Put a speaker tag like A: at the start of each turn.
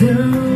A: do.